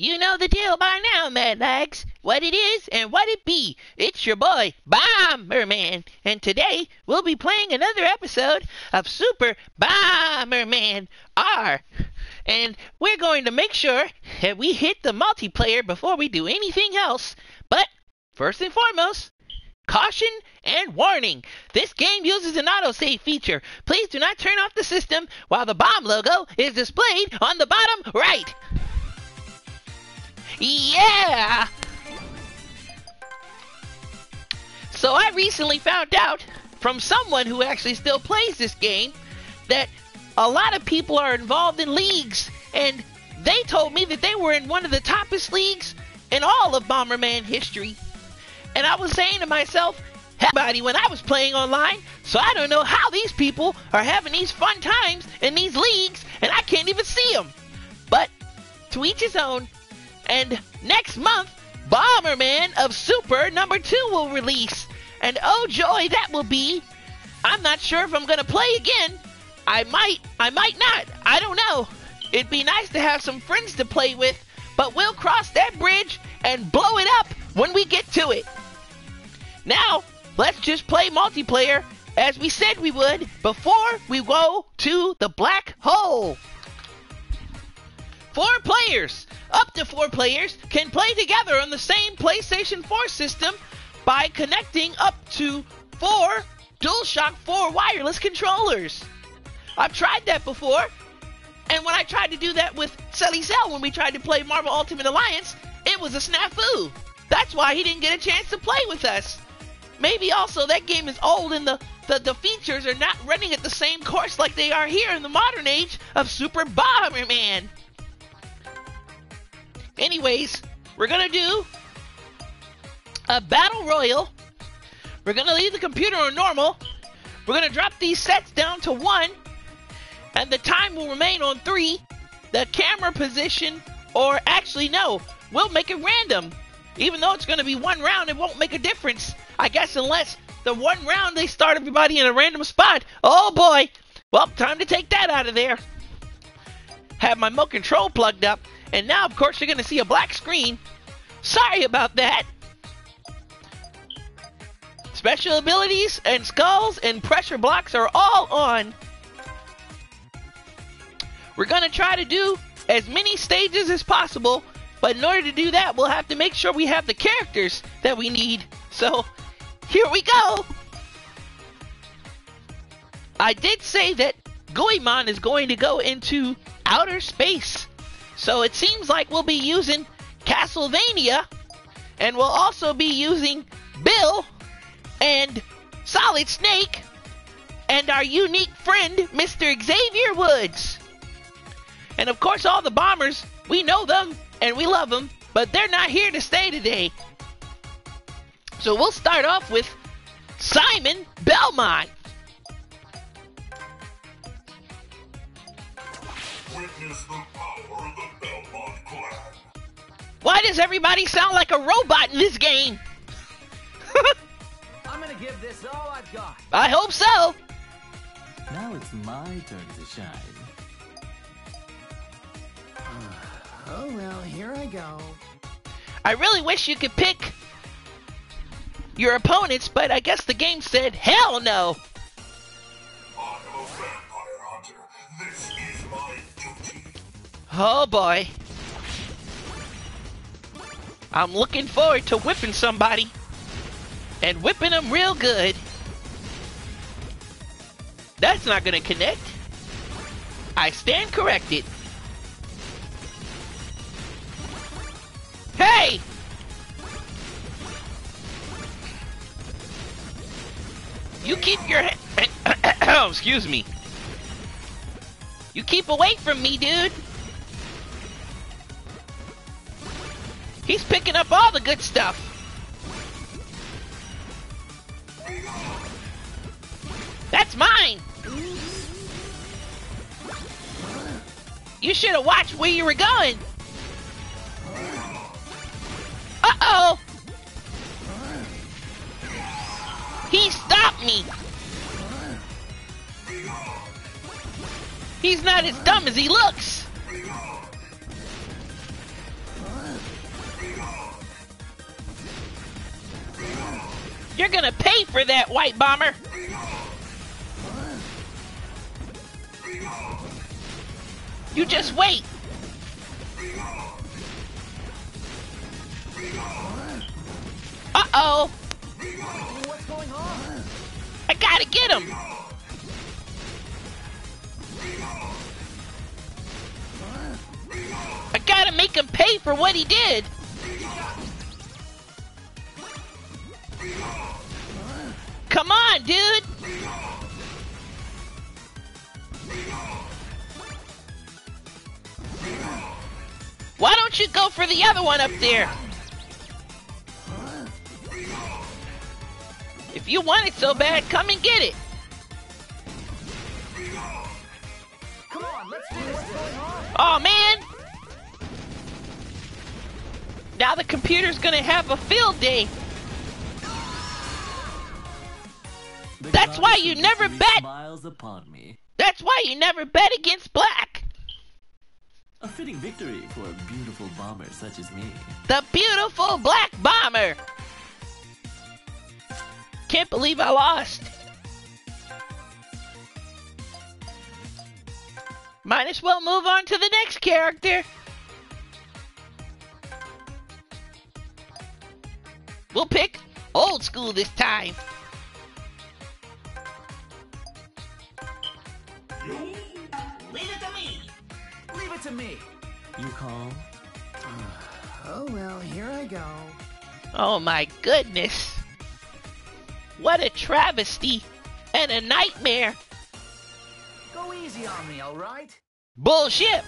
You know the deal by now, Mad Lags. What it is and what it be. It's your boy, Bomberman. And today we'll be playing another episode of Super Bomberman R. And we're going to make sure that we hit the multiplayer before we do anything else. But first and foremost, Caution and warning! This game uses an autosave feature. Please do not turn off the system while the bomb logo is displayed on the bottom right. Yeah! So I recently found out from someone who actually still plays this game that a lot of people are involved in leagues, and they told me that they were in one of the toppest leagues in all of Bomberman history. And I was saying to myself, everybody when I was playing online, so I don't know how these people are having these fun times in these leagues, and I can't even see them. But to each his own. And next month, Bomberman of Super number two will release. And oh joy, that will be. I'm not sure if I'm gonna play again. I might, I might not. I don't know. It'd be nice to have some friends to play with, but we'll cross that bridge and blow it up when we get to it. Now, let's just play multiplayer as we said we would before we go to the black hole. Four players, up to four players, can play together on the same PlayStation 4 system by connecting up to four DualShock 4 wireless controllers. I've tried that before, and when I tried to do that with Celly Cell when we tried to play Marvel Ultimate Alliance, it was a snafu. That's why he didn't get a chance to play with us. Maybe also that game is old and the, the, the features are not running at the same course like they are here in the modern age of Super Bomberman. Anyways, we're gonna do a battle royal. We're gonna leave the computer on normal. We're gonna drop these sets down to one, and the time will remain on three. The camera position, or actually no, we'll make it random. Even though it's gonna be one round, it won't make a difference. I guess unless the one round they start everybody in a random spot. Oh boy! Well, time to take that out of there. Have my remote control plugged up, and now, of course, you're going to see a black screen. Sorry about that. Special abilities and skulls and pressure blocks are all on. We're going to try to do as many stages as possible, but in order to do that, we'll have to make sure we have the characters that we need. So, here we go! I did say that Goemon is going to go into outer space. So it seems like we'll be using Castlevania, and we'll also be using Bill and Solid Snake and our unique friend, Mr. Xavier Woods. And of course, all the bombers, we know them and we love them, but they're not here to stay today. So we'll start off with Simon Belmont. Witness the power of the Belmont clan. Why does everybody sound like a robot in this game? I'm gonna give this all I've got. I hope so. Now it's my turn to shine. Oh well, here I go. I really wish you could pick your opponents, but I guess the game said hell no. I am a vampire hunter. This is my duty. Oh boy. I'm looking forward to whipping somebody. And whipping them real good. That's not gonna connect. I stand corrected. Hey! You keep your excuse me. You keep away from me, dude. He's picking up all the good stuff. That's mine. You should have watched where you were going. Uh-oh. He stopped me. He's not as dumb as he looks. You're gonna pay for that, White Bomber. You just wait. Uh-oh. I gotta get him. I gotta make him pay for what he did. On, dude. Why don't you go for the other one up there? If you want it so bad, come and get it. Come on, let's do. What's going on? Oh man! Now the computer's gonna have a field day. That's why you never bet. Smiles upon me. That's why you never bet against black. A fitting victory for a beautiful bomber such as me. The beautiful black bomber. Can't believe I lost. Might as well move on to the next character. We'll pick old school this time. Leave it to me. Leave it to me! You call? Oh well, here I go. Oh my goodness. What a travesty and a nightmare. Go easy on me, all right? Bullshit.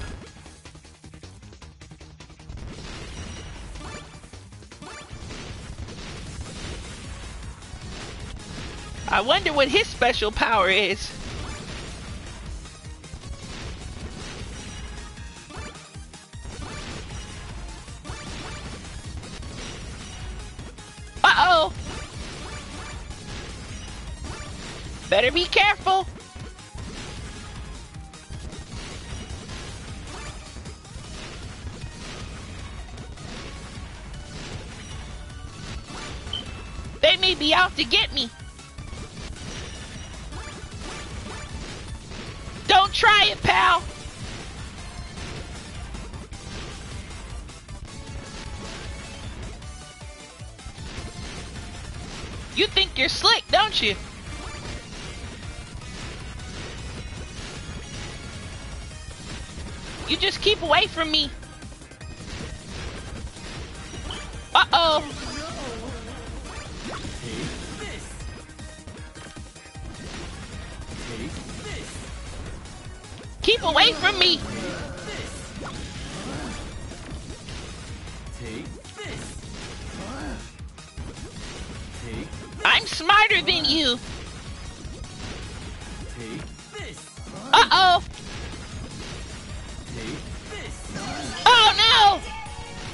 I wonder what his special power is. May be out to get me. Don't try it, pal. You think you're slick, don't you? You just keep away from me. Uh-oh. Away from me. I'm smarter than you. Uh-oh. Oh no!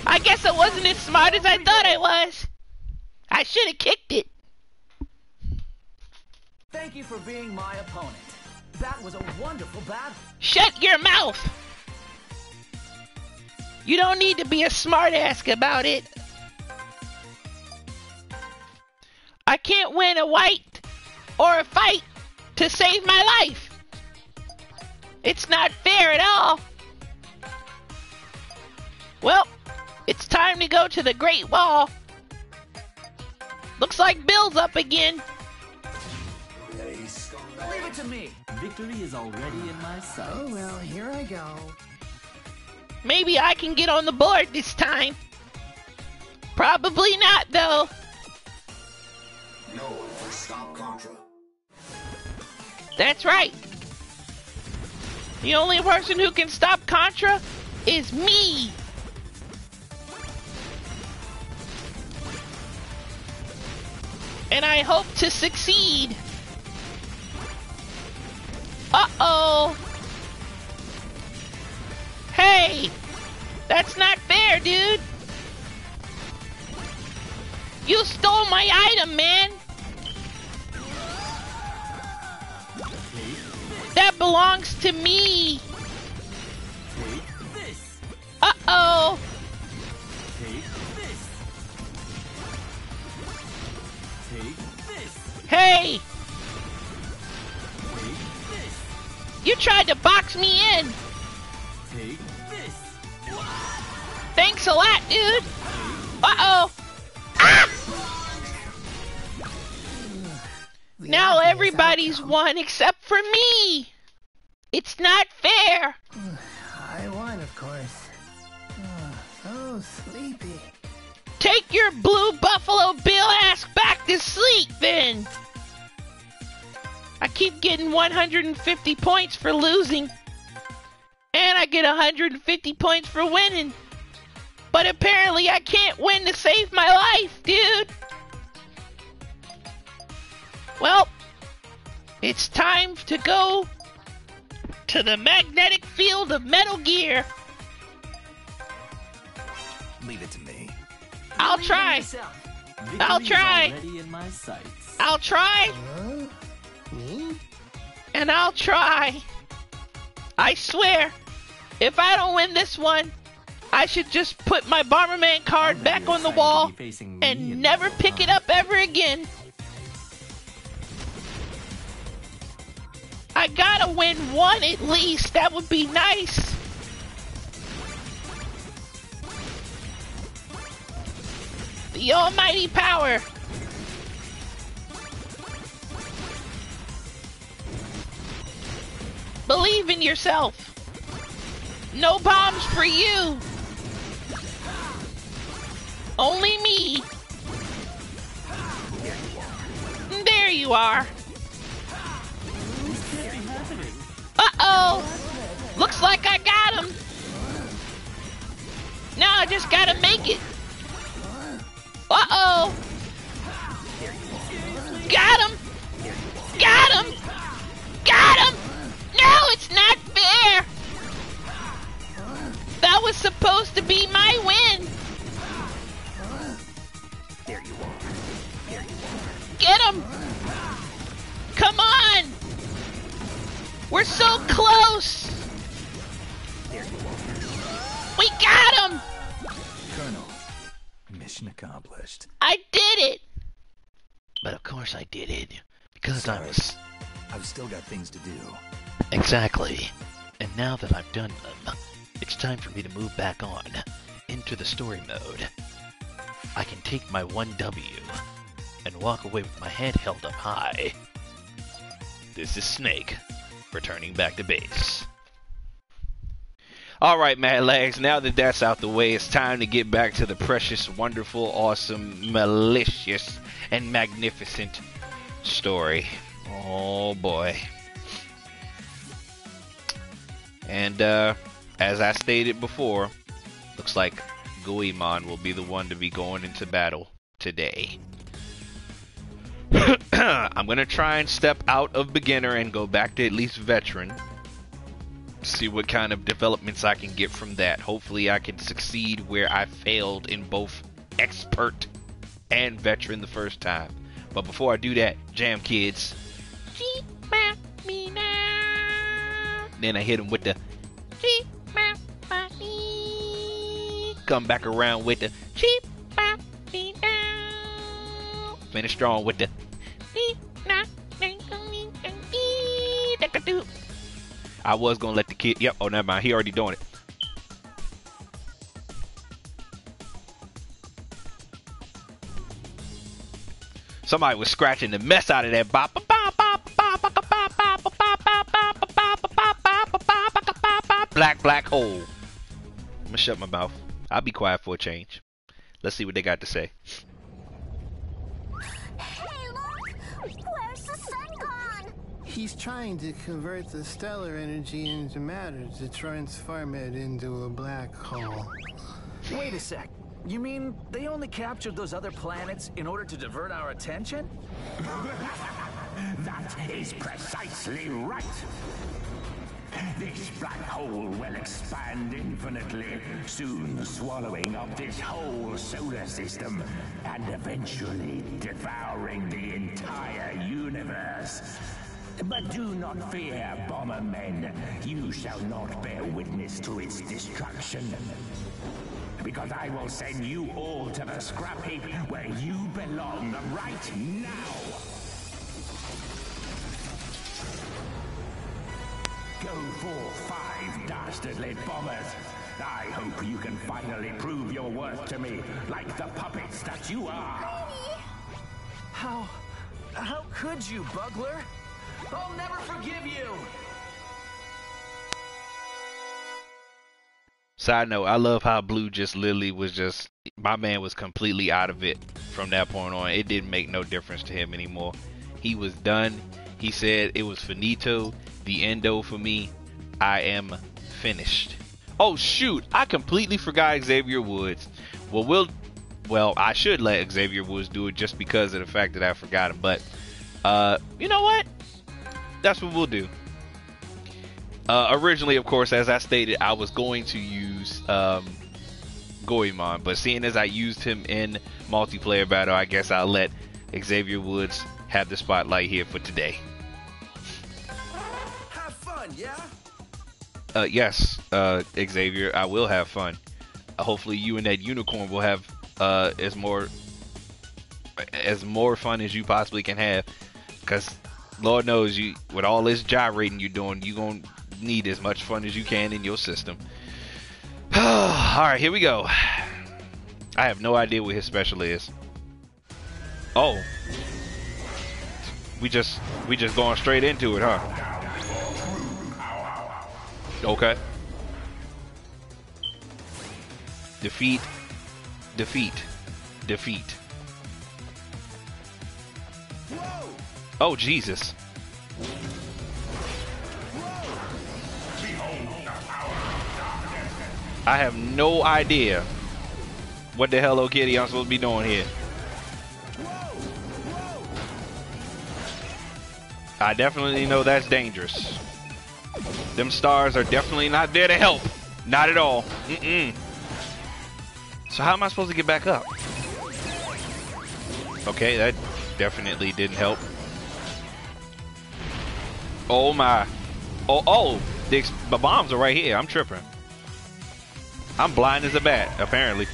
I guess I wasn't as smart as I thought I was. I should have kicked it. Thank you for being my opponent. That was a wonderful battle. Shut your mouth. You don't need to be a smartass about it. I can't win a white or a fight to save my life. It's not fair at all. Well, it's time to go to the Great Wall. Looks like Bill's up again. Leave it to me. Victory is already in my sights. Oh well, here I go. Maybe I can get on the board this time. Probably not, though. No one can stop Contra. That's right. The only person who can stop Contra is me. And I hope to succeed. Uh-oh. Hey, that's not fair, dude. You stole my item, man. That belongs to me. Uh-oh. Take You tried to box me in. Take this. Thanks a lot, dude. Uh-oh. Ah! The Now everybody's outcome. won except for me. It's not fair. I won, of course. Oh, so sleepy. Take your blue Buffalo Bill ass back to sleep then. I keep getting 150 points for losing. And I get 150 points for winning. But apparently I can't win to save my life, dude. Well, it's time to go to the magnetic field of Metal Gear. Leave it to me. I'll try. I'll try. already in my. I'll try. Me? and I'll try. I swear, if I don't win this one, I should just put my Bomberman card back on the wall and never pick it up ever again. I gotta win one at least. That would be nice. The almighty power. Believe in yourself. No bombs for you. Only me. There you are. Uh-oh. Looks like I got him. Now I just gotta make it. Uh-oh. Got him. Got him. Got him. No, it's not fair. That was supposed to be my win. There you are. Get him. Come on. We're so close. There you are. We got him. Colonel, mission accomplished. I did it. But of course I did it. Because I was I've still got things to do. Exactly. And now that I've done them, it's time for me to move back on into the story mode. I can take my 1W and walk away with my head held up high. This is Snake, returning back to base. Alright, Mad Lags, now that that's out the way, it's time to get back to the precious, wonderful, awesome, malicious, and magnificent story. Oh boy. And uh, as I stated before, looks like Goemon will be the one to be going into battle today. I'm gonna try and step out of beginner and go back to at least veteran. See what kind of developments I can get from that. Hopefully, I can succeed where I failed in both expert and veteran the first time. But before I do that, jam kids. Then I hit him with the come back around with the finish strong with the I was gonna let the kid yep oh never mind. He already doing it. Somebody was scratching the mess out of that bop. Black, black hole. I'm gonna shut my mouth. I'll be quiet for a change. Let's see what they got to say. Hey, look! Where's the sun gone? He's trying to convert the stellar energy into matter to transform it into a black hole. Wait a sec. You mean they only captured those other planets in order to divert our attention? That is precisely right. This black hole will expand infinitely, soon swallowing up this whole solar system and eventually devouring the entire universe. But do not fear, Bombermen. You shall not bear witness to its destruction. Because I will send you all to the scrap heap where you belong right now. Go 045 dastardly bombers. I hope you can finally prove your worth to me, like the puppets that you are. How... how could you, Buggler? I'll never forgive you! Side note, I love how Blue just literally was just my man was completely out of it from that point on. It didn't make no difference to him anymore. He was done. He said it was finito, the endo for me. I am finished. Oh shoot, I completely forgot Xavier Woods. Well, we'll well, I should let Xavier Woods do it just because of the fact that I forgot him, but uh, you know what? That's what we'll do. Uh, originally, of course, as I stated, I was going to use um, Goemon, but seeing as I used him in multiplayer battle, I guess I'll let Xavier Woods have the spotlight here for today. Fun, yeah? Uh, yes, uh, Xavier, I will have fun. Uh, hopefully, you and that unicorn will have uh, as more as more fun as you possibly can have. Cause Lord knows you, with all this gyrating you're doing, you gonna need as much fun as you can in your system. all right, here we go. I have no idea what his special is. Oh, we just we just going straight into it, huh? Okay. Defeat. Defeat. Defeat. Oh, Jesus. I have no idea what the Hello Kitty I'm supposed to be doing here. I definitely know that's dangerous. Them stars are definitely not there to help. Not at all. Mm-mm. So how am I supposed to get back up? Okay, that definitely didn't help. Oh my. Oh, oh, the, the bombs are right here. I'm tripping. I'm blind as a bat, apparently.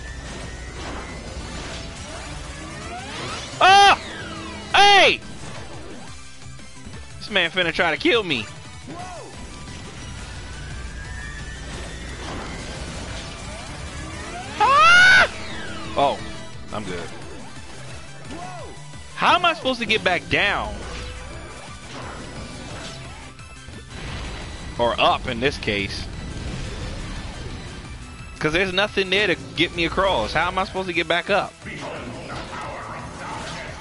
Ah! Hey! This man finna try to kill me. Oh, I'm good. How am I supposed to get back down? Or up in this case. Because there's nothing there to get me across. How am I supposed to get back up?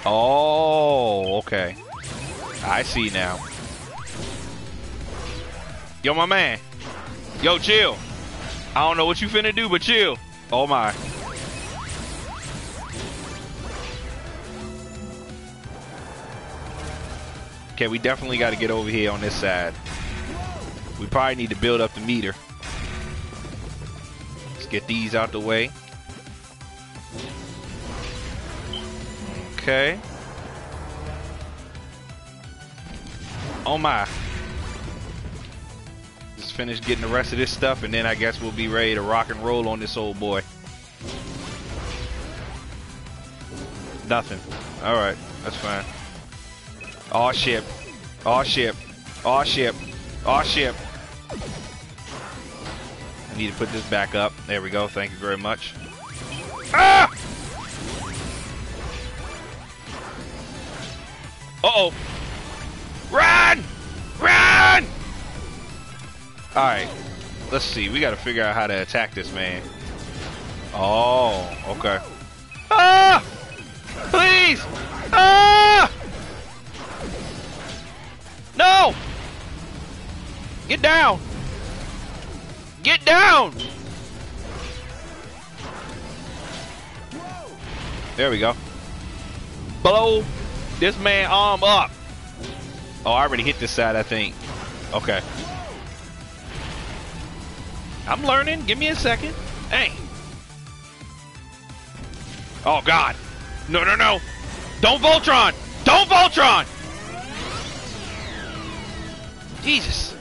Oh, okay. I see now. Yo, my man. Yo, chill. I don't know what you finna do, but chill. Oh my. Okay, we definitely got to get over here on this side. We probably need to build up the meter. Let's get these out the way. Okay. Oh my. Just finish getting the rest of this stuff and then I guess we'll be ready to rock and roll on this old boy. Nothing. Alright, that's fine. All ship. All ship. All ship. Oh ship. I need to put this back up. There we go. Thank you very much. Ah! Uh-oh. Run! Run! Alright. Let's see. We gotta figure out how to attack this man. Oh, okay. Ah! Please! Ah! Get down! Get down! There we go. Blow this man arm up. Oh, I already hit this side, I think. Okay. I'm learning. Give me a second. Hey. Oh, God. No, no, no. Don't Voltron. Don't Voltron. Jesus.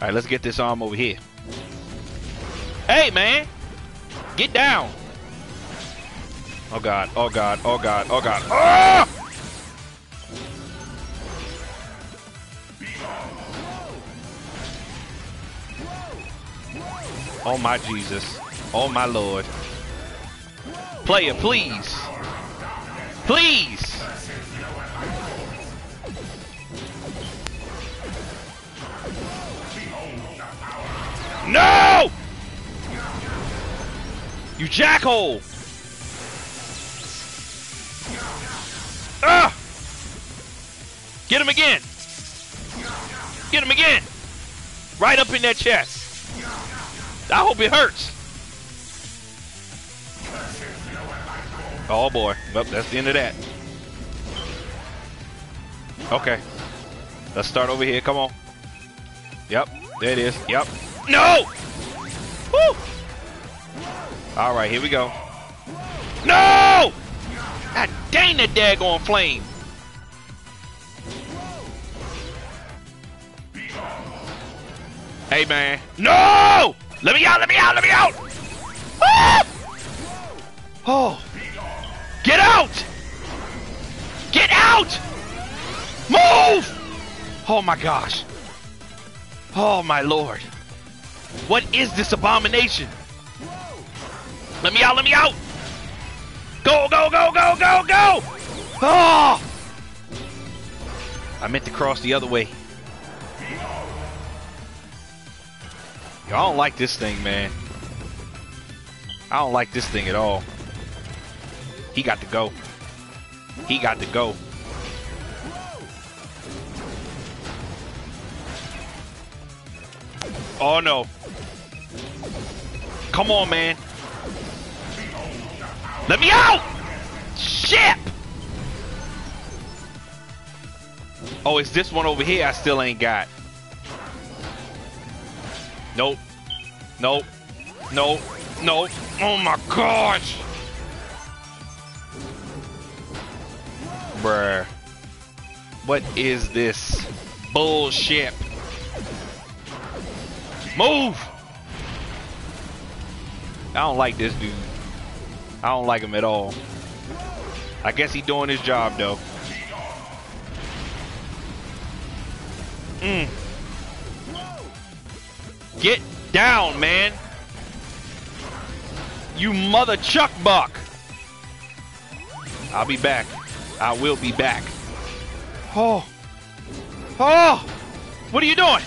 All right, let's get this arm over here. Hey, man. Get down. Oh, God. Oh, God. Oh, God. Oh, God. Oh! Oh my Jesus. Oh my Lord. Player, please. Please. You jackhole! Ah! Get him again! Get him again! Right up in that chest. I hope it hurts. Oh boy. Well, that's the end of that. Okay. Let's start over here. Come on. Yep. There it is. Yep. No! Woo! All right, here we go. No! God dang that daggone flame. Hey, man. No! Let me out, let me out, let me out! Ah! Oh. Get out! Get out! Move! Oh my gosh. Oh my lord. What is this abomination? Let me out, let me out! Go, go, go, go, go, go! Oh! I meant to cross the other way. Y'all don't like this thing, man. I don't like this thing at all. He got to go. He got to go. Oh no. Come on, man. Let me out! Shit! Oh, it's this one over here I still ain't got. Nope. Nope. Nope. Nope. Oh my gosh! Bruh. What is this bullshit? Move! I don't like this dude. I don't like him at all. I guess he doing his job though. Mm. Get down, man. You mother chuck buck. I'll be back. I will be back. Oh. Oh! What are you doing?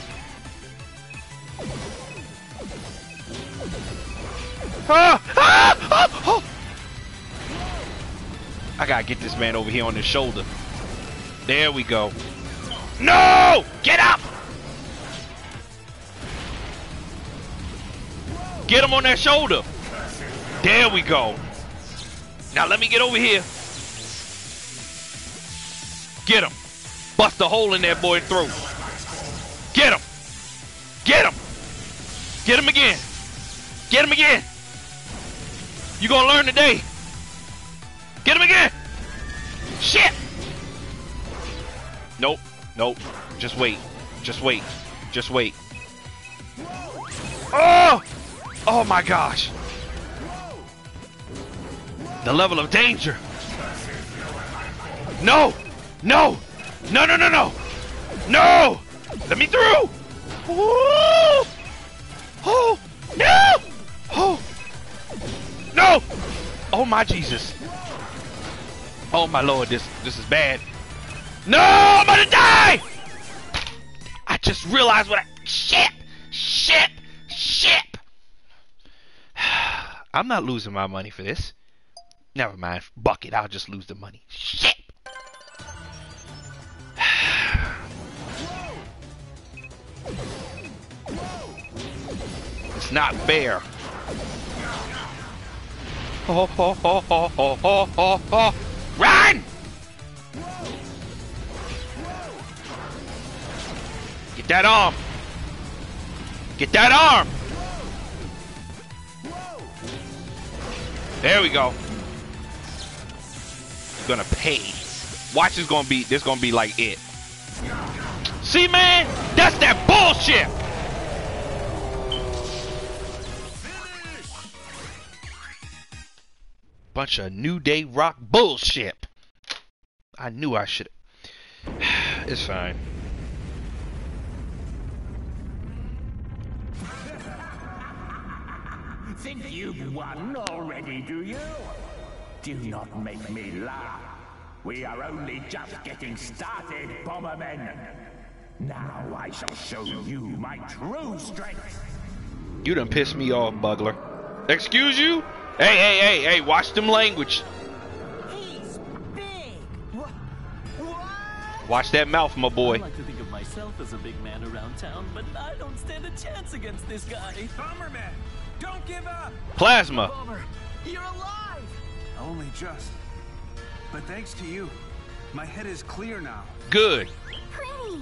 Ah! Ah! Ah! Oh! I gotta get this man over here on his shoulder. There we go. No! Get up! Get him on that shoulder. There we go. Now let me get over here. Get him. Bust a hole in that boy's throat. Get him. Get him. Get him again. Get him again. You gonna learn today. Get him again. Shit. Nope. Nope. Just wait. Just wait. Just wait. Oh! Oh my gosh. The level of danger. No! No! No, no, no, no! No! Let me through! Oh! Oh! No! Oh! No! Oh my Jesus. Oh my lord, this this is bad. No! I'm gonna die! I just realized what I shit! Shit! Shit! I'm not losing my money for this. Never mind. Bucket, I'll just lose the money. Shit! It's not fair. Oh, oh, oh, oh, oh, oh, oh, oh. Run! Get that arm. Get that arm. There we go. You're gonna pay. Watch is gonna be this gonna be like it. See man? That's that bullshit! Bunch of New Day rock bullshit. I knew I should It's fine. Think you've won already, do you? Do not make me laugh. We are only just getting started, Bombermen. Now I shall show you my true strength. You done pissed me off, Buggler. Excuse you? Hey, hey, hey, hey, watch them language. He's big. Watch that mouth, my boy. I boy. like to think of myself as a big man around town, but I don't stand a chance against this guy. Bomberman, don't give up. Plasma. Bomber, you're alive! Only just. But thanks to you, my head is clear now. Good. Pretty.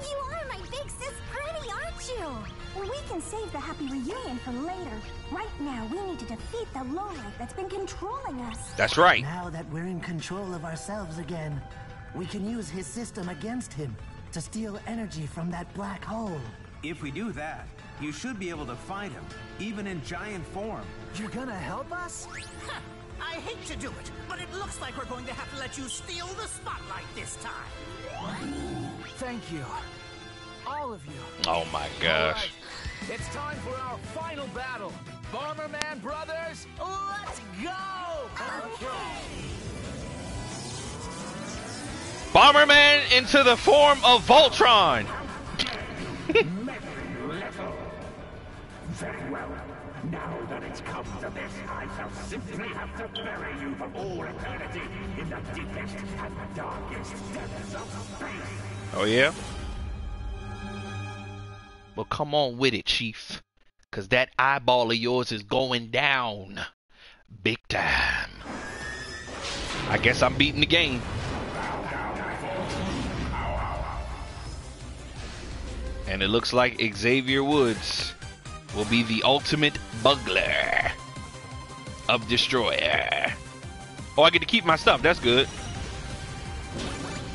You are my big sis Pretty, aren't you? We can save the happy reunion for later. Right now, we need to defeat the lowlife that's been controlling us. That's right. Now that we're in control of ourselves again, we can use his system against him to steal energy from that black hole. If we do that, you should be able to fight him, even in giant form. You're gonna help us? I hate to do it, but it looks like we're going to have to let you steal the spotlight this time. Thank you. All of you. Oh my gosh. It's time for our final battle. Bomberman Brothers, let's go! Bomberman into the form of Voltron. Very well. Now that it's come to this, I shall simply have to bury you for all eternity in the deepest and darkest depths of space. Oh yeah? Well, come on with it, Chief. Cause that eyeball of yours is going down. Big time. I guess I'm beating the game. And it looks like Xavier Woods will be the ultimate Buggler of Destroyer. Oh, I get to keep my stuff. That's good.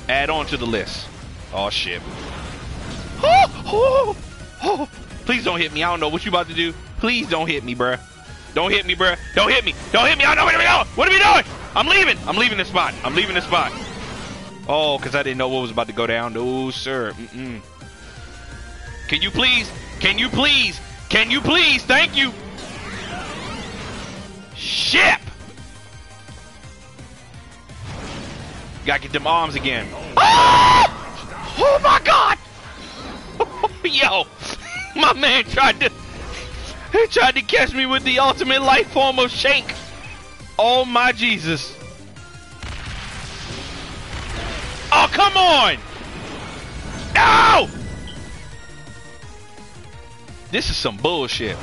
Add on to the list. Oh shit. Oh, oh, oh. Please don't hit me. I don't know what you about to do. Please don't hit me, bruh. Don't hit me, bruh. Don't hit me. Don't hit me. I don't know where we going. What are we doing? I'm leaving. I'm leaving this spot. I'm leaving this spot. Oh, because I didn't know what was about to go down. No, sir. Mm-mm. Can you please? Can you please? Can you please? Thank you. Ship. Gotta get them arms again. Ah! Oh my god! Yo, my man tried to he tried to catch me with the ultimate life form of Shank. Oh my Jesus. Oh come on! No! This is some bullshit.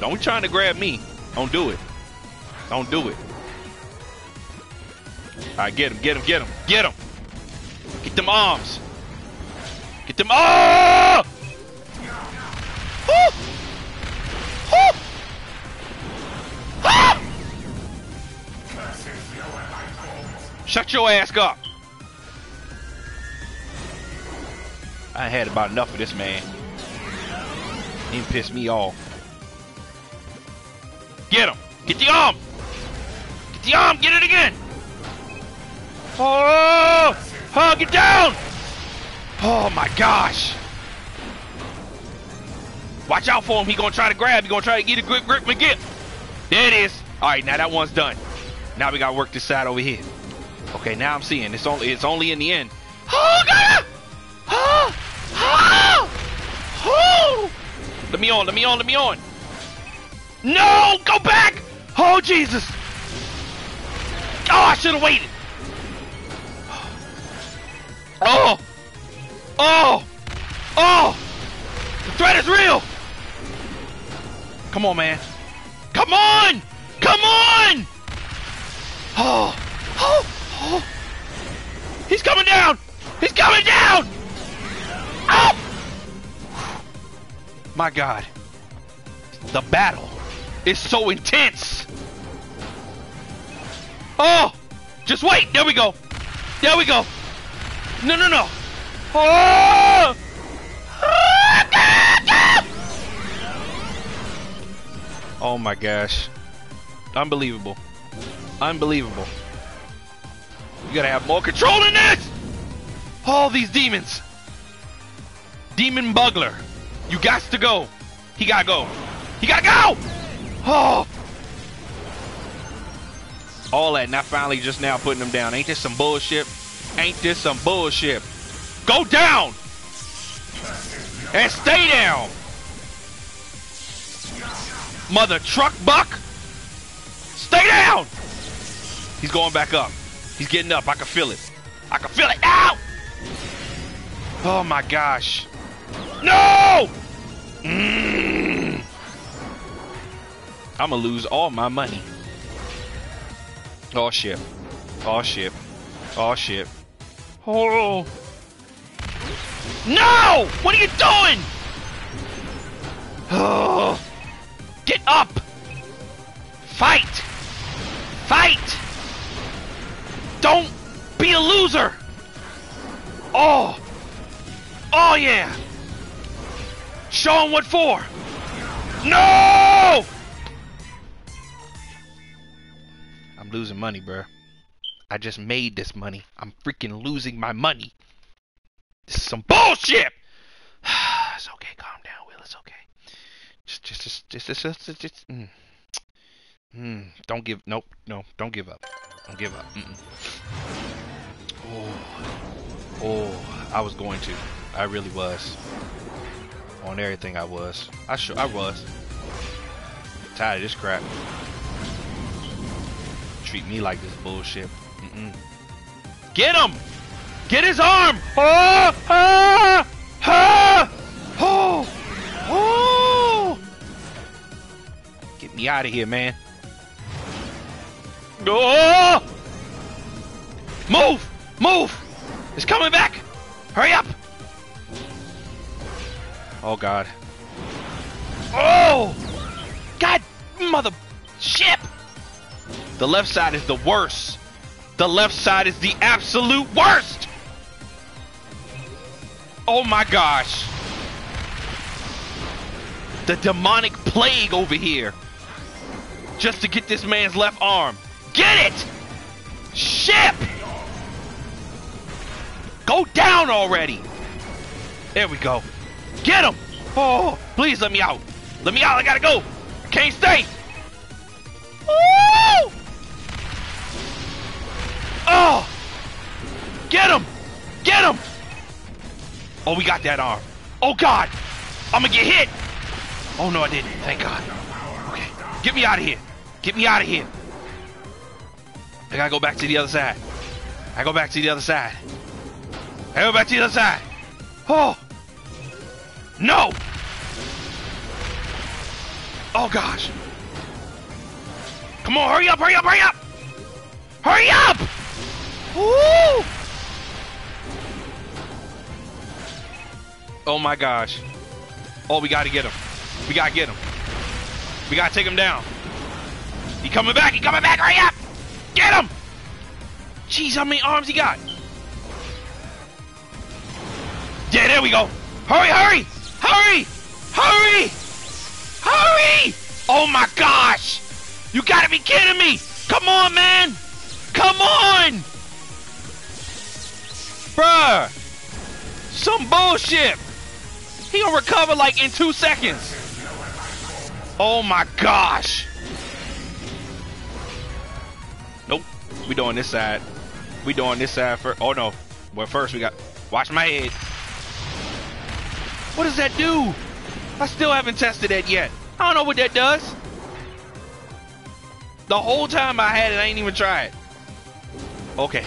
Don't be trying to grab me. Don't do it. Don't do it. Alright, get him, get him, get him, get him. Get them arms. Get them. Oh! Oh! Oh! Ah! Shut your ass up. I had about enough of this man. He pissed me off. Get him. Get the arm. Get the arm. Get it again. Oh! Oh, get down! Oh my gosh! Watch out for him. He gonna try to grab. He gonna try to get a grip, grip, get. There it is. All right, now that one's done. Now we gotta work this side over here. Okay, now I'm seeing. It's only it's only in the end. Oh God! Oh! Oh! Oh! Let me on. Let me on. Let me on. No! Go back! Oh Jesus! Oh, I should have waited. Oh! Oh! Oh! The threat is real! Come on, man. Come on! Come on! Oh! Oh! oh. He's coming down! He's coming down! Oh! My God. The battle is so intense. Oh! Just wait. There we go. There we go. No, no, no. Oh! Oh my gosh. Unbelievable. Unbelievable. You gotta have more control in this! All these demons. Demon Buggler. You got to go. He gotta go. He gotta go! Oh! All that, not finally just now putting him down. Ain't this some bullshit? Ain't this some bullshit? Go down! And stay down! Mother truck buck! Stay down! He's going back up. He's getting up. I can feel it. I can feel it. Ow! Oh my gosh. No! Mm. I'm gonna lose all my money. Oh shit. Oh shit. Oh shit. Oh. No! What are you doing? Oh. Get up! Fight! Fight! Don't be a loser! Oh! Oh yeah! Show him what for! No! I'm losing money, bruh. I just made this money. I'm freaking losing my money. This is some bullshit! it's okay, calm down, Will. It's okay. Just, just, just, just, just, just, just, just mm. Mm. don't give, nope, no, don't give up. Don't give up. Mm-mm. Oh, oh, I was going to. I really was. On everything I was. I sure I was. Tired of this crap. Treat me like this bullshit. Mm-mm. Get him! Get his arm! Ah! Ah! Ah! Oh! Oh! Get me out of here, man. Oh! Move! Move! It's coming back! Hurry up! Oh god. Oh! God mother ship! The left side is the worst. The left side is the absolute worst! Oh my gosh. The demonic plague over here. Just to get this man's left arm. Get it! Ship! Go down already! There we go. Get him! Oh, please let me out. Let me out. I gotta go. I can't stay. Woo! Oh! Get him! Get him! Oh, we got that arm. Oh, God! I'm gonna get hit! Oh, no, I didn't. Thank God. Okay. Get me out of here. Get me out of here. I gotta go back to the other side. I go back to the other side. I go back to the other side. Oh! No! Oh gosh. Come on, hurry up, hurry up, hurry up! Hurry up! Woo! Oh my gosh. Oh, we gotta get him. We gotta get him. We gotta take him down. He coming back, he coming back, hurry up! Get him! Jeez, how many arms he got? Yeah, there we go. Hurry, hurry! Hurry! Hurry! Hurry! Oh my gosh! You gotta be kidding me! Come on, man! Come on! Bruh! Some bullshit! He gonna recover like in two seconds. Oh my gosh! Nope. We doing this side. We doing this side first. Oh no. Well, first we got. Watch my head. What does that do? I still haven't tested that yet. I don't know what that does. The whole time I had it, I ain't even tried. Okay.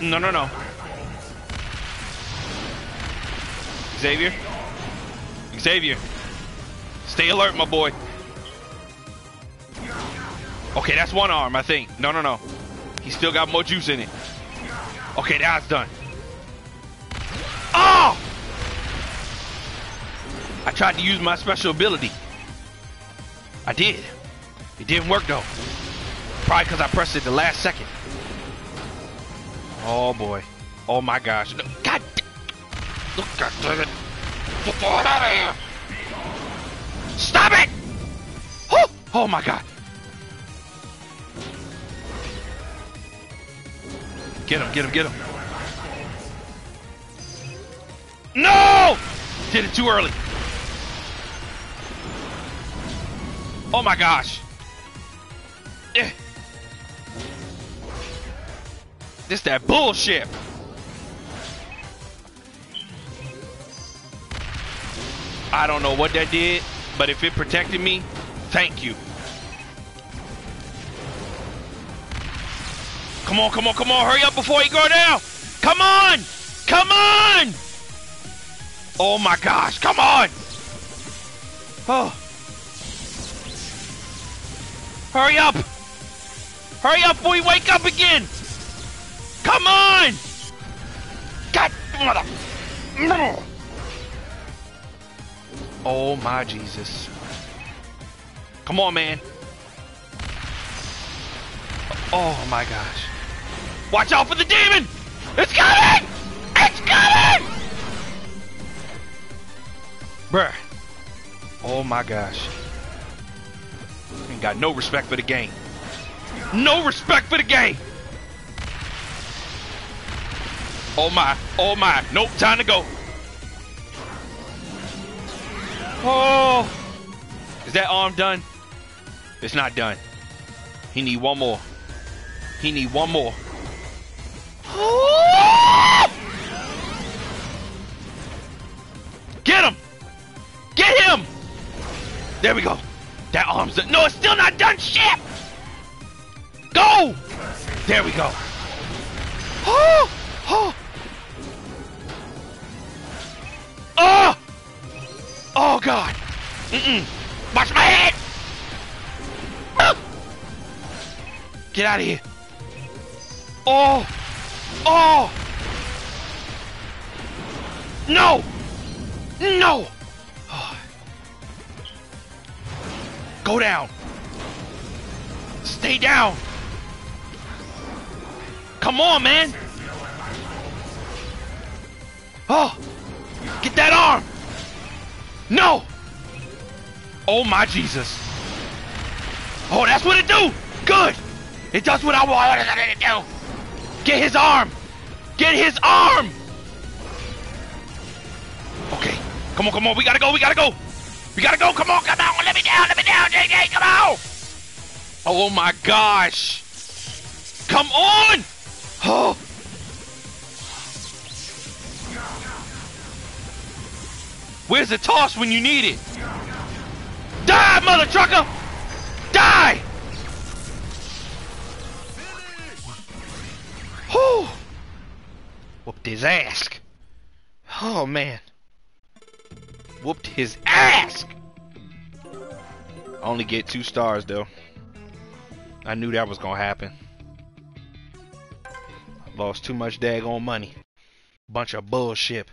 No, no, no. Xavier? Xavier. Stay alert, my boy. Okay, that's one arm, I think. No, no, no. He still got more juice in it. Okay, that's done. Oh! I tried to use my special ability. I did. It didn't work though. Probably because I pressed it the last second. Oh boy. Oh my gosh. God Look, God damn it. Get the hell out of here. Stop it! Oh, oh my god. Get him, get him, get him. No! Did it too early. Oh my gosh. Eh. This that bullshit. I don't know what that did, but if it protected me, thank you. Come on, come on, come on, hurry up before he go down. Come on! Come on! Oh my gosh, come on! Oh. Hurry up! Hurry up before we wake up again! Come on! God mother! No! Oh my Jesus. Come on, man. Oh my gosh. Watch out for the demon! It's coming! It's coming! Bruh. Oh my gosh. Ain't got no respect for the game. No respect for the game! Oh my, oh my. Nope, time to go. Oh! Is that arm done? It's not done. He need one more. He need one more. Get him! Get him! There we go. That arm's done. No, it's still not done. Shit! Go! There we go. Oh! Oh! Oh! Oh God! Mm-mm. Watch my head! Get out of here! Oh! Oh! No! No! Oh. Go down! Stay down! Come on, man! Oh! Get that arm! No! Oh my Jesus. Oh, that's what it do! Good! It does what I wanted it to do! Get his arm! Get his arm! Okay. Come on, come on, we gotta go, we gotta go! We gotta go, come on, come on, let me down, let me down, JJ, come on! Oh my gosh! Come on! Oh! Where's the toss when you need it? Die, mother trucker! Die! Whew! Whooped his ass. Oh man. Whooped his ass! Only get two stars though. I knew that was gonna happen. Lost too much daggone money. Bunch of bullshit.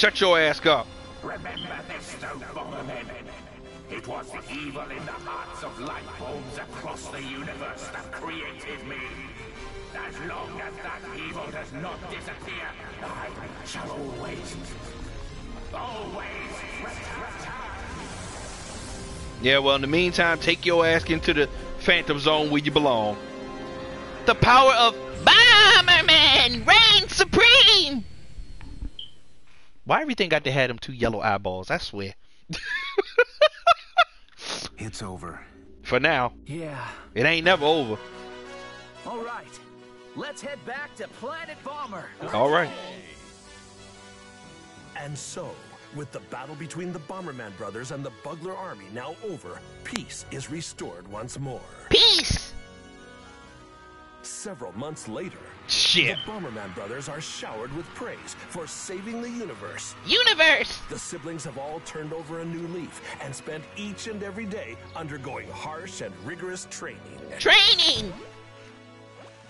Shut your ass up. Remember this, Stoke It was the evil in the hearts of light forms across the universe that created me. As long as that evil does not disappear, I shall always, always return. Yeah, well, in the meantime, take your ass into the Phantom Zone where you belong. The power of Bomberman reigns supreme. Why everything got to have them two yellow eyeballs? I swear. It's over. For now, Yeah. it ain't never over. All right. Let's head back to Planet Bomber. All right. And so, with the battle between the Bomberman brothers and the Buggler army now over, peace is restored once more. Peace! Several months later, Shit. the Bomberman brothers are showered with praise for saving the universe. Universe! The siblings have all turned over a new leaf and spent each and every day undergoing harsh and rigorous training. Training!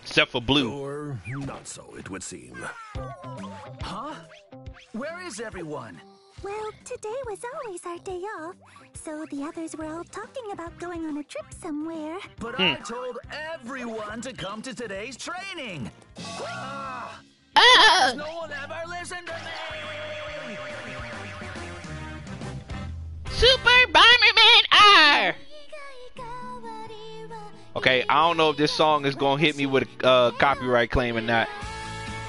Except for Blue. Or not so, it would seem. Huh? Where is everyone? Well, today was always our day off, so the others were all talking about going on a trip somewhere. But Hmm. I told everyone to come to today's training. Ah, Oh! no one ever listened to me. Super Bomberman R! Okay, I don't know if this song is gonna hit me with a uh, copyright claim or not.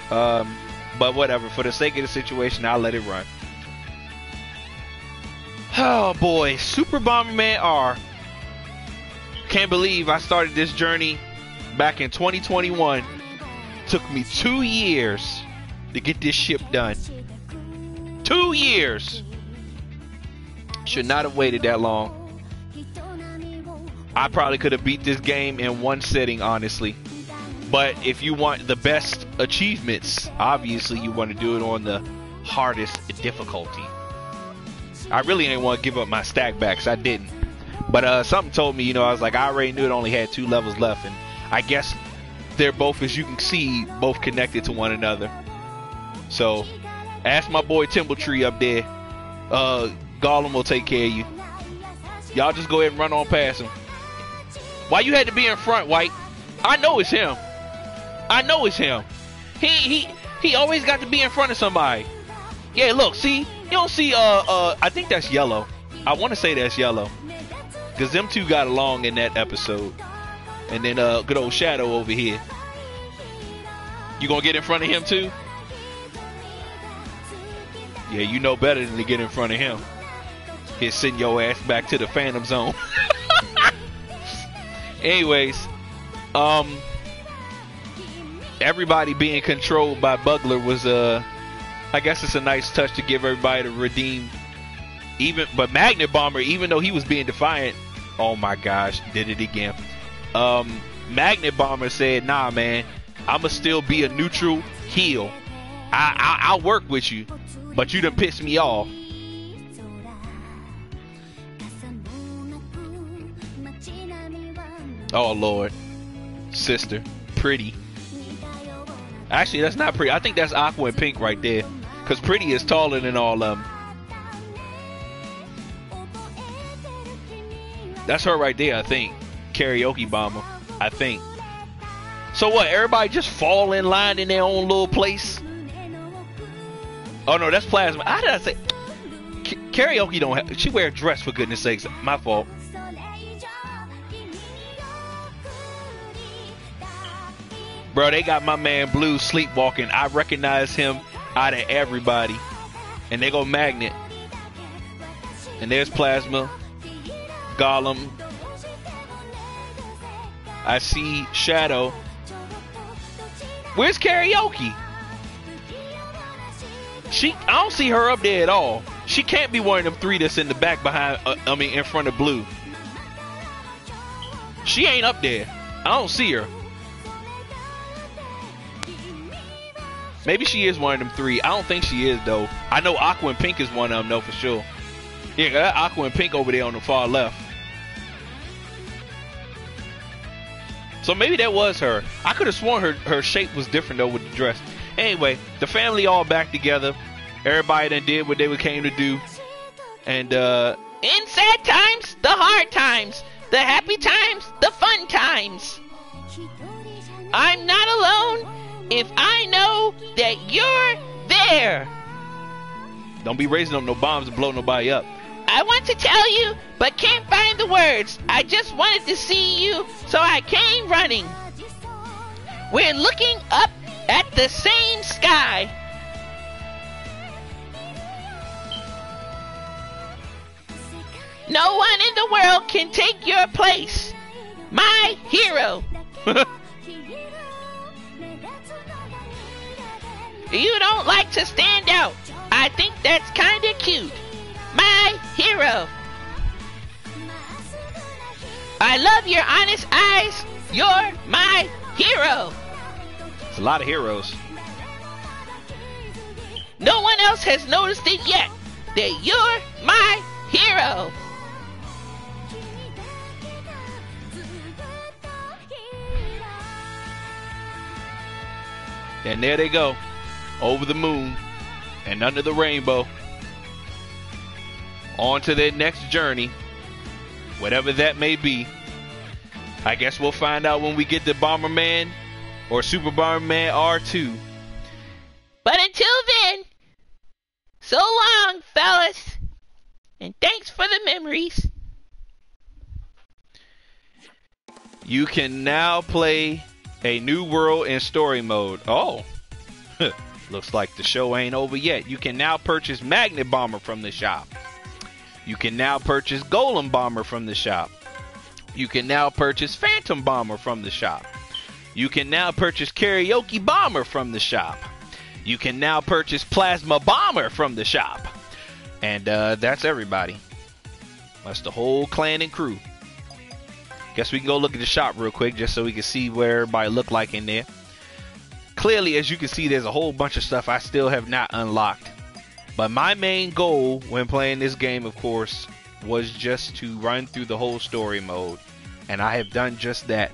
Um, but whatever. For the sake of the situation, I'll let it run. Oh boy, Super Bomberman R. Can't believe I started this journey back in 2021. Took me two years to get this ship done. Two years. Should not have waited that long. I probably could have beat this game in one sitting, honestly. But if you want the best achievements, obviously you want to do it on the hardest difficulty. I really didn't want to give up my stack backs. I didn't. But uh, something told me, you know, I was like, I already knew it only had two levels left, and I guess they're both, as you can see, both connected to one another. So, ask my boy Timbletree up there. Uh, Golem will take care of you. Y'all just go ahead and run on past him. Why you had to be in front, White? I know it's him. I know it's him. He he he always got to be in front of somebody. Yeah, look, see, you don't see. Uh, uh, I think that's yellow. I want to say that's yellow, cause them two got along in that episode. And then uh, good old Shadow over here. You gonna get in front of him too? Yeah, you know better than to get in front of him. He'll send your ass back to the Phantom Zone. Anyways, um, everybody being controlled by Buggler was uh, I guess it's a nice touch to give everybody to redeem. Even but Magnet Bomber, even though he was being defiant, oh my gosh, did it again. Um, Magnet Bomber said, "Nah, man, I'ma still be a neutral heel. I, I I'll work with you, but you done pissed me off." Oh Lord, sister, pretty. Actually, that's not pretty. I think that's Aqua and Pink right there, because pretty is taller than all of them. That's her right there, I think. Karaoke bomber, I think. So what? Everybody just fall in line in their own little place. Oh no, that's plasma. How did I say? K- karaoke don't. She wear a dress for goodness sakes. My fault. Bro, they got my man Blue sleepwalking. I recognize him out of everybody. And they go Magnet. And there's Plasma. Golem. I see Shadow. Where's Karaoke? She, I don't see her up there at all. She can't be one of them three that's in the back behind. Uh, I mean, in front of Blue. She ain't up there. I don't see her. Maybe she is one of them three. I don't think she is though. I know Aqua and Pink is one of them though for sure. Yeah, that Aqua and Pink over there on the far left. So maybe that was her. I could have sworn her her shape was different though with the dress. Anyway, the family all back together. Everybody that did what they came to do. And uh In sad times, the hard times, the happy times, the fun times. I'm not alone if I know that you're there. Don't be raising up no bombs and blow nobody up. I want to tell you, but can't find the words. I just wanted to see you, so I came running. We're looking up at the same sky. No one in the world can take your place. My hero. You don't like to stand out. I think that's kinda cute. My hero. I love your honest eyes. You're my hero. It's a lot of heroes. No one else has noticed it yet. That you're my hero. And there they go over the moon and under the rainbow on to their next journey, whatever that may be. I guess we'll find out when we get to Bomberman or Super Bomberman R2. But until then, so long, fellas, and thanks for the memories. You can now play a new world in story mode. Oh. Looks like the show ain't over yet. You can now purchase Magnet Bomber from the shop. You can now purchase Golem Bomber from the shop. You can now purchase Phantom Bomber from the shop. You can now purchase Karaoke Bomber from the shop. You can now purchase Plasma Bomber from the shop. And uh, that's everybody. That's the whole clan and crew. Guess we can go look at the shop real quick just so we can see where everybody look like in there. Clearly, as you can see, there's a whole bunch of stuff I still have not unlocked. But my main goal when playing this game, of course, was just to run through the whole story mode. And I have done just that.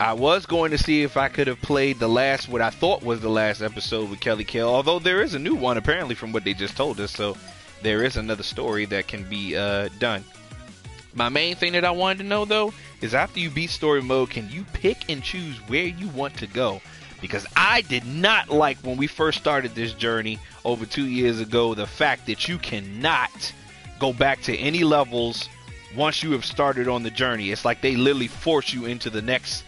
I was going to see if I could have played the last, what I thought was the last episode with Kelly Kell, although there is a new one apparently from what they just told us, so there is another story that can be uh, done. My main thing that I wanted to know though is after you beat story mode, can you pick and choose where you want to go? Because I did not like when we first started this journey over two years ago the fact that you cannot go back to any levels once you have started on the journey. It's like they literally force you into the next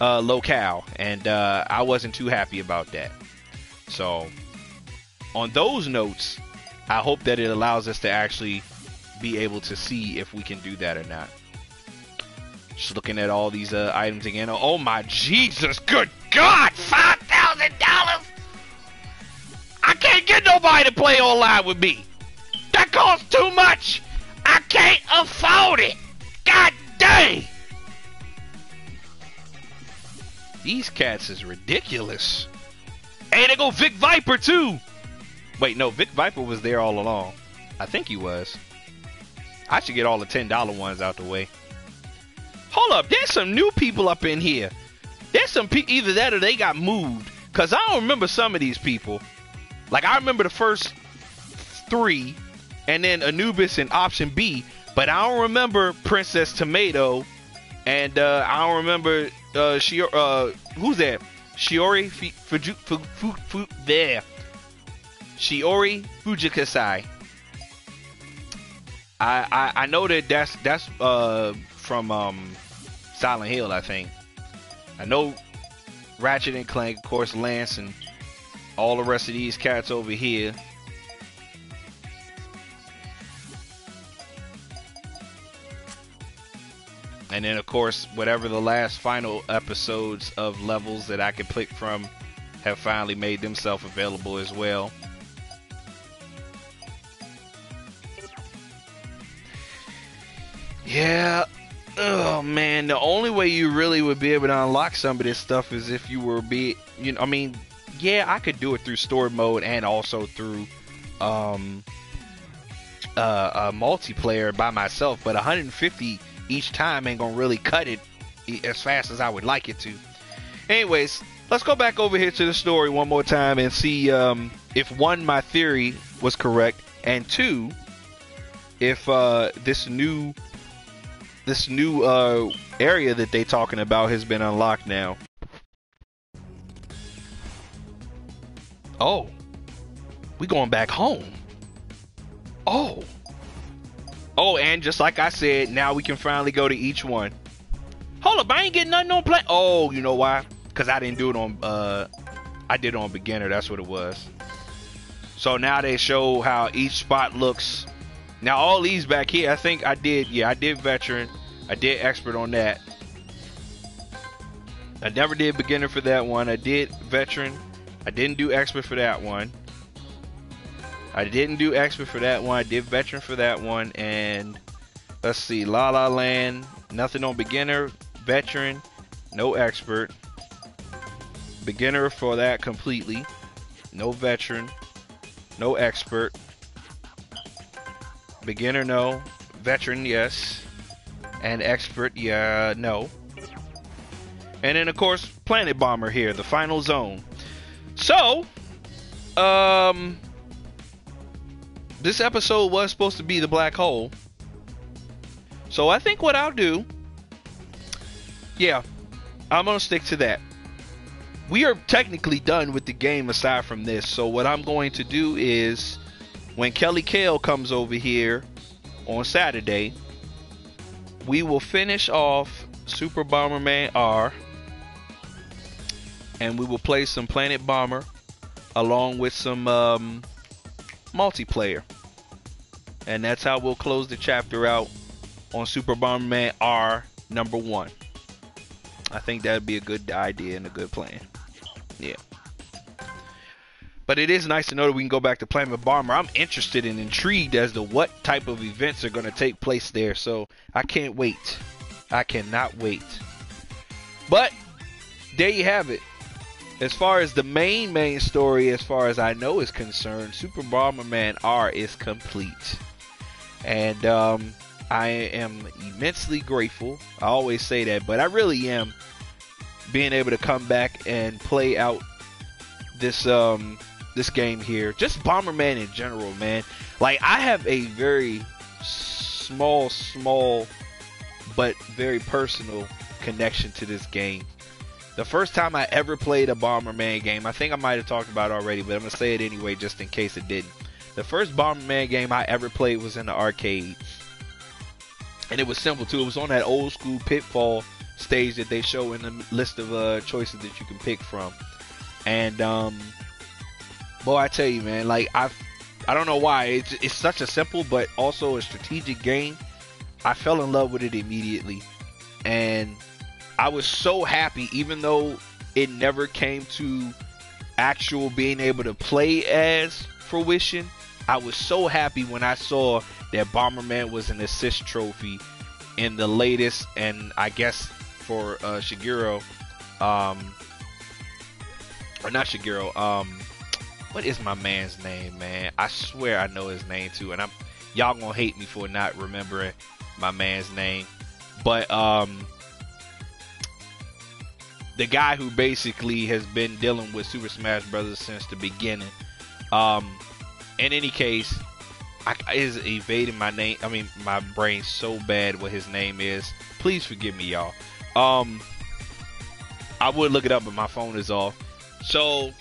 uh, locale, and uh, I wasn't too happy about that. So, on those notes, I hope that it allows us to actually be able to see if we can do that or not. Just looking at all these uh, items again. Oh my Jesus, good God! Five thousand dollars! I can't get nobody to play online with me. That costs too much. I can't afford it. God dang! These cats is ridiculous. Hey, they go Vic Viper too. Wait, no, Vic Viper was there all along. I think he was. I should get all the ten dollar ones out the way. Hold up, there's some new people up in here. There's some people either that or they got moved. Cause I don't remember some of these people. Like I remember the first three, and then Anubis and Option B, but I don't remember Princess Tomato, and uh, I don't remember uh, Shio- uh who's that? Shiori Fuju Fu, Fu, Fu, there. Shiori Fujikasai. I, I I know that that's that's uh from um Silent Hill, I think. I know Ratchet and Clank, of course, Lance and all the rest of these cats over here. And then, of course, whatever the last final episodes of levels that I could pick from have finally made themselves available as well. Yeah. Oh man, the only way you really would be able to unlock some of this stuff is if you were be you know I mean, yeah, I could do it through story mode and also through um uh, uh multiplayer by myself, but 150 each time ain't gonna really cut it as fast as I would like it to. Anyways, let's go back over here to the story one more time and see um, if one my theory was correct, and two, if uh, this new this new uh, area that they talking about has been unlocked now. Oh, we going back home. Oh. Oh, and just like I said, now we can finally go to each one. Hold up, I ain't getting nothing on play. Oh, you know why? Because I didn't do it on. Uh, I did on beginner. That's what it was. So now they show how each spot looks. Now all these back here, I think I did. Yeah, I did veteran. I did expert on that. I never did beginner for that one. I did veteran. I didn't do expert for that one. I didn't do expert for that one. I did veteran for that one. And let's see, La La Land, nothing on beginner, veteran, no expert. Beginner for that completely. No veteran, no expert. Beginner, no. Veteran, yes. And expert, yeah, no. And then, of course, Planet Bomber here, the final zone. So, um, this episode was supposed to be the black hole. So I think what I'll do, yeah, I'm gonna stick to that. We are technically done with the game aside from this. So what I'm going to do is, when Kelly Kale comes over here on Saturday, we will finish off Super Bomberman R. and we will play some Planet Bomber along with some um, multiplayer. And that's how we'll close the chapter out on Super Bomberman R number one. I think that'd be a good idea and a good plan. Yeah. But it is nice to know that we can go back to Planet Bomber. I'm interested and intrigued as to what type of events are going to take place there. So I can't wait. I cannot wait. But there you have it. As far as the main main story, as far as I know is concerned, Super Bomberman R is complete, and um, I am immensely grateful. I always say that, but I really am being able to come back and play out this um this game here. Just Bomberman in general, man. Like I have a very small, small, but very personal connection to this game. The first time I ever played a Bomberman game, I think I might have talked about already, but I'm gonna say it anyway just in case it didn't. The first Bomberman game I ever played was in the arcade. And it was simple too. It was on that old school pitfall stage that they show in the list of uh, choices that you can pick from. And um boy, I tell you, man, like I, I don't know why it's it's such a simple but also a strategic game. I fell in love with it immediately, and I was so happy, even though it never came to actual being able to play as fruition. I was so happy when I saw that Bomberman was an assist trophy in the latest, and I guess for uh, Shigeru, um, or not Shigeru, um, what is my man's name, man? I swear I know his name too, and I'm y'all gonna hate me for not remembering my man's name, but um, the guy who basically has been dealing with Super Smash Brothers since the beginning. Um, in any case, I is evading my name. I mean, my brain so bad what his name is. Please forgive me, y'all. Um, I would look it up, but my phone is off. So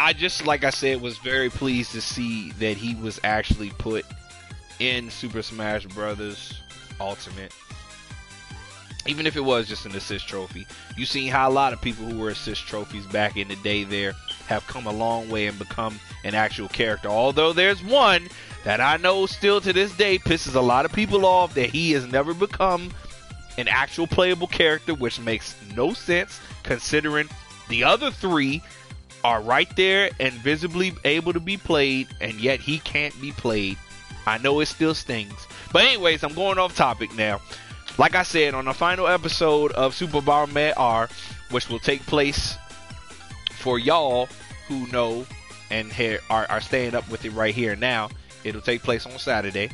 I just, like I said, was very pleased to see that he was actually put in Super Smash Brothers Ultimate. Even if it was just an assist trophy, you've seen how a lot of people who were assist trophies back in the day there have come a long way and become an actual character. Although there's one that I know still to this day pisses a lot of people off that he has never become an actual playable character, which makes no sense considering the other three are right there and visibly able to be played, and yet he can't be played. I know it still stings. But, anyways, I'm going off topic now. Like I said, on the final episode of Super Bomberman R, which will take place for y'all who know and are, are staying up with it right here now, it'll take place on Saturday.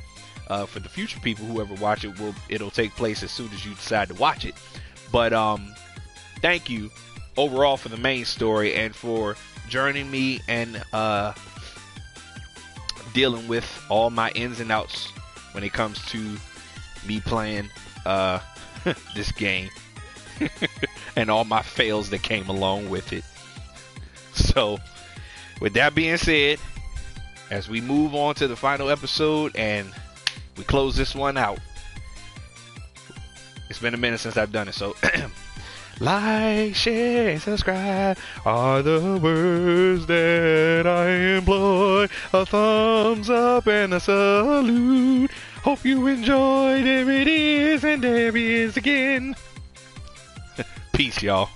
Uh, for the future people, whoever watch it, will it'll take place as soon as you decide to watch it. But um, thank you overall for the main story and for joining me and uh, dealing with all my ins and outs when it comes to me playing uh, this game and all my fails that came along with it. So, with that being said, as we move on to the final episode and we close this one out, it's been a minute since I've done it, so Like, share, subscribe are the words that I employ. A thumbs up and a salute. Hope you enjoyed. There it is, and there it is again. Peace, y'all.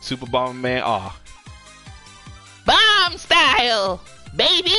Super Bomberman R. Bomb style, baby!